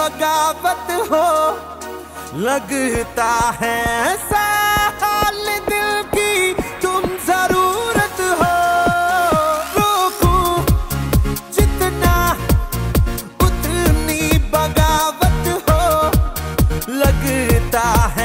बगावत हो, लगता है साल दिल की तुम ज़रूरत हो। रोकू, जितना उतनी बगावत हो, लगता है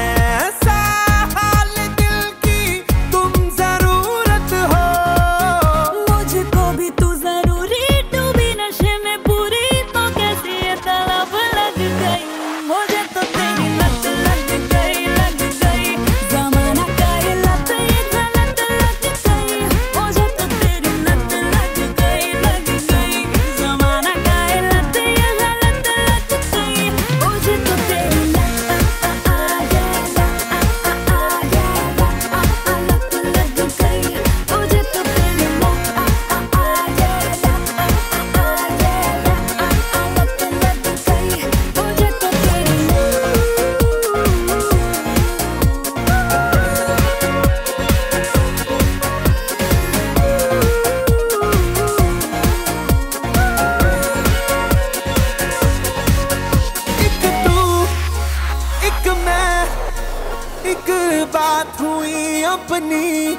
एक बात हुई अपनी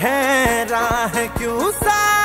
है राह क्यों जहाँ